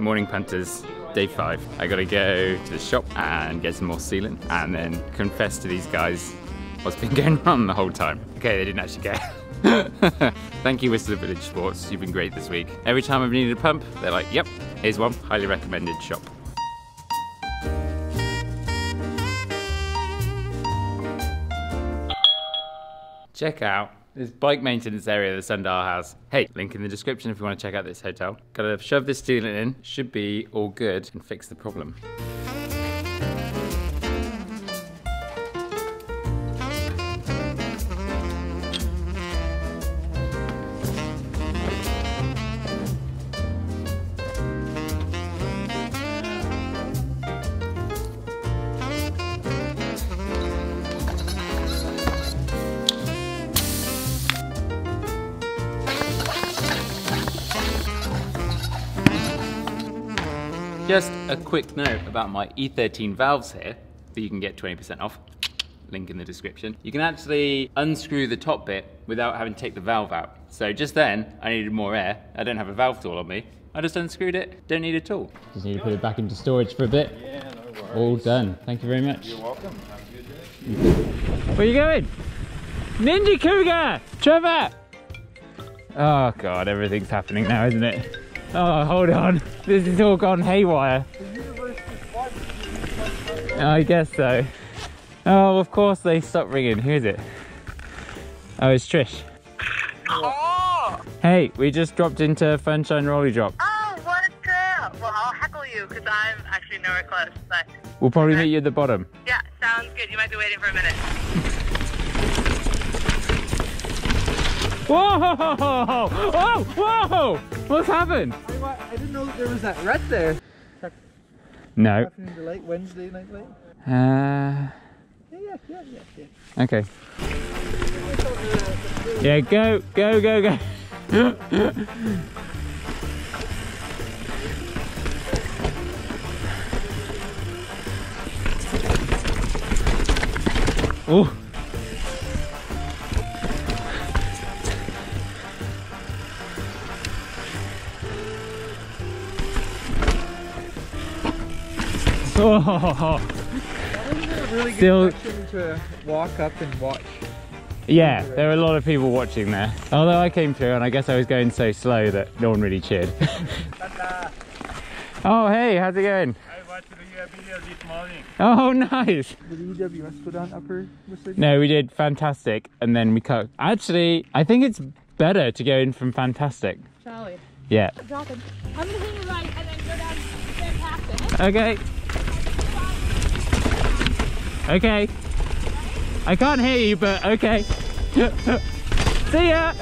morning punters, day five. I gotta go to the shop and get some more sealant and then confess to these guys what's been going on the whole time. Okay, they didn't actually care. Thank you, Whistler Village Sports. You've been great this week. Every time I've needed a pump, they're like, yep, here's one. Highly recommended shop. Check out this bike maintenance area the Sundial has. Hey, link in the description if you want to check out this hotel. Gotta shove this sealant in, should be all good and fix the problem. Just a quick note about my E13 valves here that you can get 20% off. Link in the description. You can actually unscrew the top bit without having to take the valve out. So just then, I needed more air. I don't have a valve tool on me. I just unscrewed it, don't need a tool. Just need to put it back into storage for a bit. Yeah, no worries. All done. Thank you very much. You're welcome. Have a good day. Where are you going? Ninja Cougar! Trevor! Oh god, everything's happening now, isn't it? Oh, hold on. This has all gone haywire. I guess so. Oh, of course they stopped ringing. Who is it? Oh, it's Trish. Oh! Hey, we just dropped into Funshine Rolly Drop. Oh, what a trip! Well, I'll heckle you because I'm actually nowhere close. But We'll probably meet you at the bottom. yeah, sounds good. You might be waiting for a minute. Whoa! Whoa! Whoa! What's happened? I didn't know there was that red there. No. Afternoon delight, Wednesday night light. Uh, yeah, yeah, yeah. yeah. okay. Yeah, go, go, go, go. oh. Oh. Really good Still- to walk up and watch. Yeah, there were a lot of people watching there. Although I came through and I guess I was going so slow that no one really cheered. oh, hey, how's it going? I watched your video this morning. Oh, nice. Did the EWS go down upper No, we did fantastic and then we cut. Actually, I think it's better to go in from fantastic. Charlie, Yeah. drop him. I'm gonna hang a right and then go down fantastic. Okay. Okay. I can't hear you, but okay. See ya.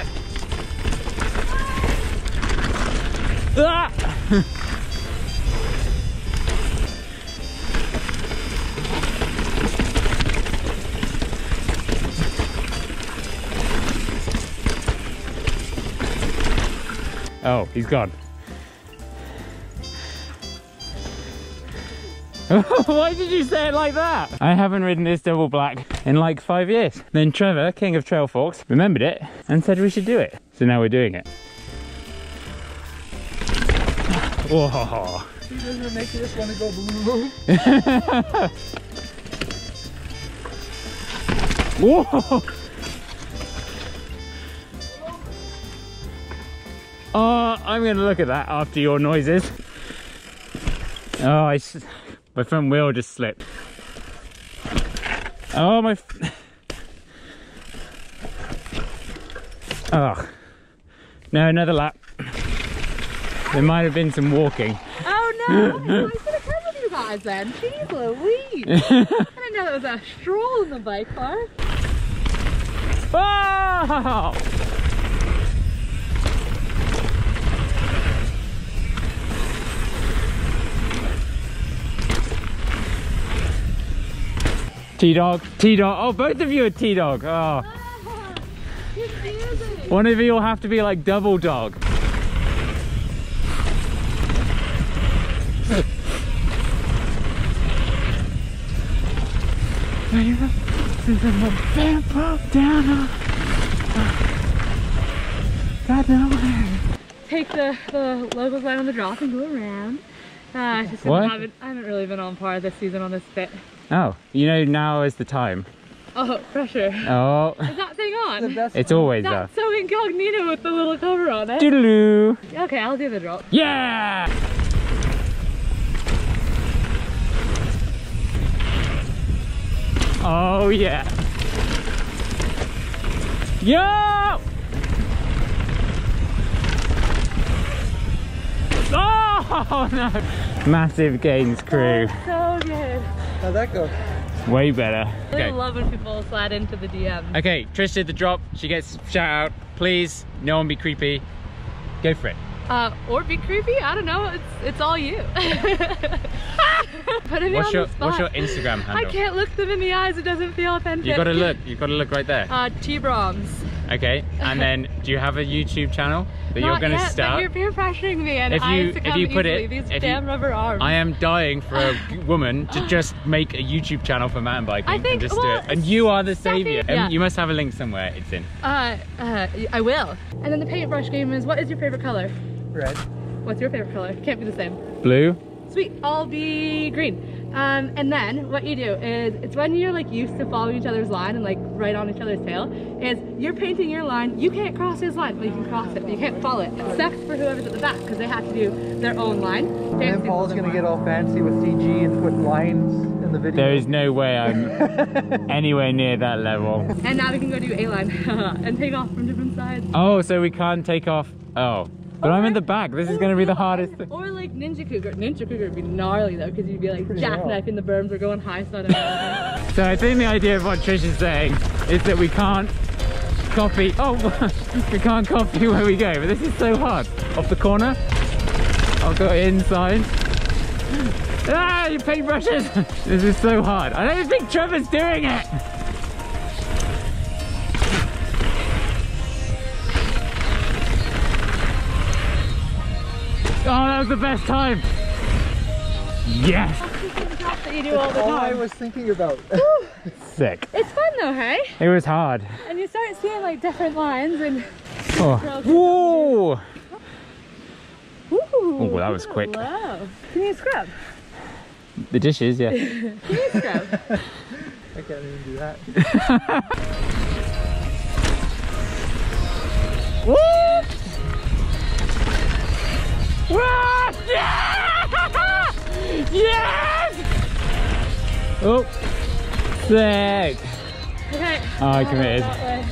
Ah! Oh, he's gone. Why did you say it like that? I haven't ridden this double black in like five years. Then Trevor, king of Trailforks, remembered it and said we should do it. So now we're doing it. Whoa. See, doesn't make want to go boom? Whoa. Oh, I'm gonna look at that after your noises. Oh, I my front wheel just slipped. Oh, my. f- Oh. No, another lap. There might have been some walking. Oh no! I should have come with you guys then. Jeez Louise! I didn't know there was a stroll in the bike park. Wow! T-Dog, T-Dog. Oh, both of you are T-Dog. Oh, one of you will have to be like double dog. down. God no. take the, the locals line on the drop and go around. Uh, just? I haven't, I haven't really been on par this season on this bit. Oh, you know now is the time. Oh, pressure. Oh, Is that thing on? It's always there. That's so incognito with the little cover on it. Doodaloo. Okay, I'll do the drop. Yeah! Oh yeah. Yo! Oh no! Massive gains crew. Oh, so good. How'd that go? Way better. I Okay. love when people slide into the DM. Okay, Trish did the drop. She gets shout out. Please, no one be creepy. Go for it. Uh, or be creepy. I don't know. It's it's all you. Putting me What's your the spot. What's your Instagram I can't look them in the eyes. It doesn't feel authentic. You gotta look. You gotta look right there. Uh, T Broms. Okay, and then do you have a YouTube channel that you're gonna yet, but start? You're peer pressuring me, and If I you- if you put easily. it- These if you- rubber arms. I am dying for a woman to just make a YouTube channel for mountain biking I think- and just well, do it. And you are the Stephanie- savior. yeah. You must have a link somewhere. It's in. Uh, uh, I will. And then the paintbrush game is what is your favorite color? Red. What's your favorite color? Can't be the same. Blue. Sweet, I'll be green. Um, and then what you do is, it's when you're like used to following each other's line and like right on each other's tail, is you're painting your line, you can't cross his line, well you can cross it, but you can't follow it. It sucks for whoever's at the back because they have to do their own line. And Fancy then Paul's gonna get all fancy with CG and put lines in the video. There is no way I'm anywhere near that level. And now we can go do A line and take off from different sides. Oh, so we can't take off. Oh, but I'm in the back. This is gonna be the hardest. thing. Or like Ninja Cougar. Ninja Cougar would be gnarly though because you'd be like Pretty jackknifing the berms or going high side. over. So I think the idea of what Trish is saying is that we can't copy. Oh, we can't copy where we go. But this is so hard. Off the corner. I'll go inside. Ah, you paintbrushes! this is so hard. I don't think Trevor's doing it. That was the best time. Yes. that you do all the all I was thinking about. Sick. It's fun though, hey? It was hard. And you start seeing like different lines and Oh. Whoa! Ooh, Oh, that was quick. Wow. Can you scrub? The dishes, yeah. Can you scrub? I can't even do that. What? What? Yeah! Yes! Oh, sick. Okay. Oh, I committed. That way.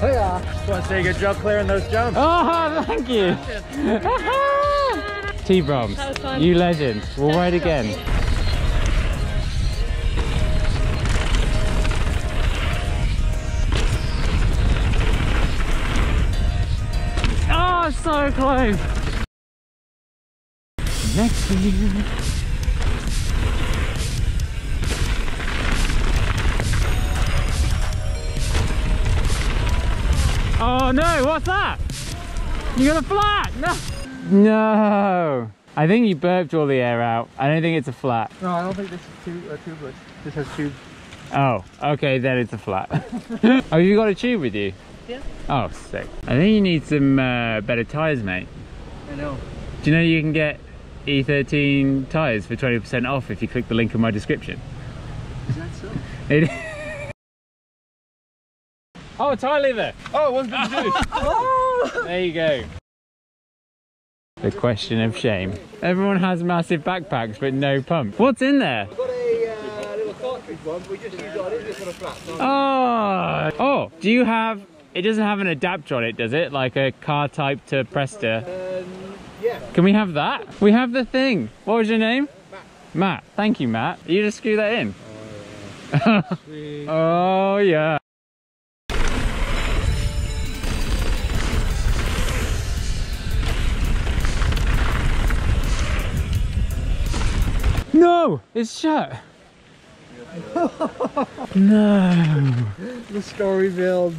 Oh yeah. Want to say good job clearing those jumps? Oh, thank you. T-Broms, That was fun. you legend. We'll ride again. Oh, so close. Next you. Oh no, what's that? You got a flat? No. No. I think you burped all the air out. I don't think it's a flat. No, I don't think this is tube, uh, tubeless. This has tube. Oh, okay, then it's a flat. oh, you got a tube with you? Yeah. Oh, sick. I think you need some uh, better tyres, mate. I know. Do you know you can get E13 tyres for 20% off if you click the link in my description? Is that so? It oh, a tyre lever! Oh, one's been juiced. There you go. The question of shame. Everyone has massive backpacks but no pump. What's in there? Got a uh, little cartridge one, we just use it on on a flat. Oh! Oh, do you have... It doesn't have an adapter on it, does it? Like a car type to Presta? um, yeah. Can we have that? We have the thing. What was your name? Matt. Matt. Thank you, Matt. You just screw that in. oh, yeah. Oh, no, it's shut. no. The story builds.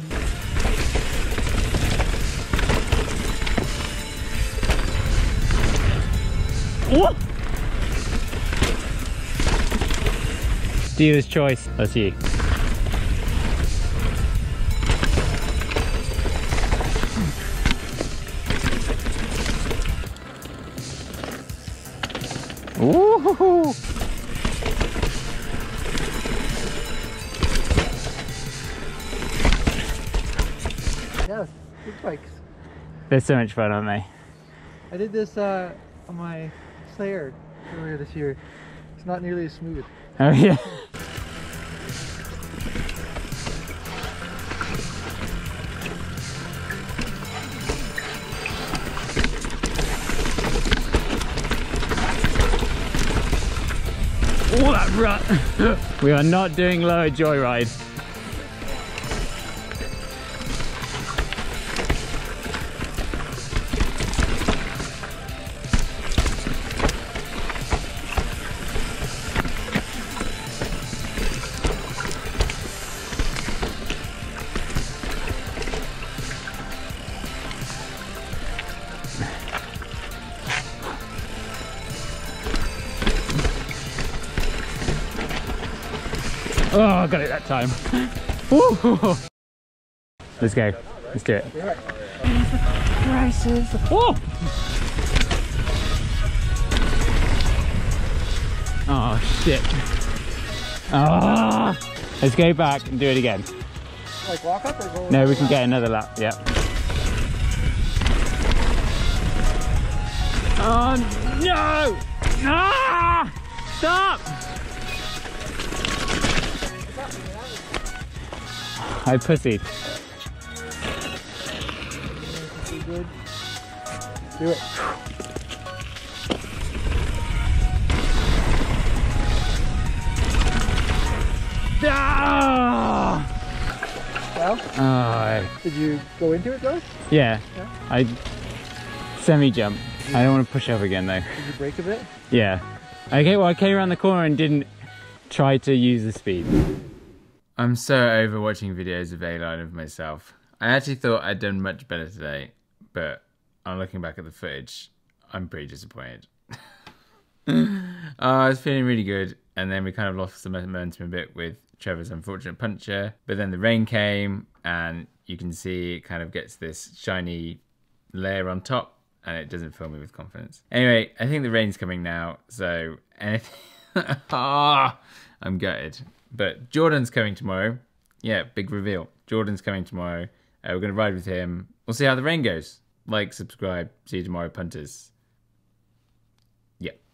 Whoa. Steve's choice. Let's see. Ooh. Yes, big bikes. They're so much fun, aren't they? I did this uh, on my Slayer earlier this year. It's not nearly as smooth. Oh yeah. Oh, that rut! we are not doing lower joyride. I got it that time. Let's go. Let's do it. Prices. Oh! Oh shit. Ah! Let's go back and do it again. Like walk up or go? No, we can get another lap. Yeah. Oh no! Ah! Stop! I pussied. Do it. Ah! Well, Oh, did you go into it though? yeah. Yeah. I semi jump. I don't want to push up again though. Did you brake a bit? Yeah. Okay, well, I came around the corner and didn't try to use the speed. I'm so over watching videos of A-line of myself. I actually thought I'd done much better today, but on looking back at the footage, I'm pretty disappointed. uh, I was feeling really good, and then we kind of lost the momentum a bit with Trevor's unfortunate puncture. But then the rain came, and you can see it kind of gets this shiny layer on top, and it doesn't fill me with confidence. Anyway, I think the rain's coming now, so anything. ah, I'm gutted. But Jordan's coming tomorrow. Yeah, big reveal. Jordan's coming tomorrow. Uh, we're going to ride with him. We'll see how the rain goes. Like, subscribe. See you tomorrow, punters.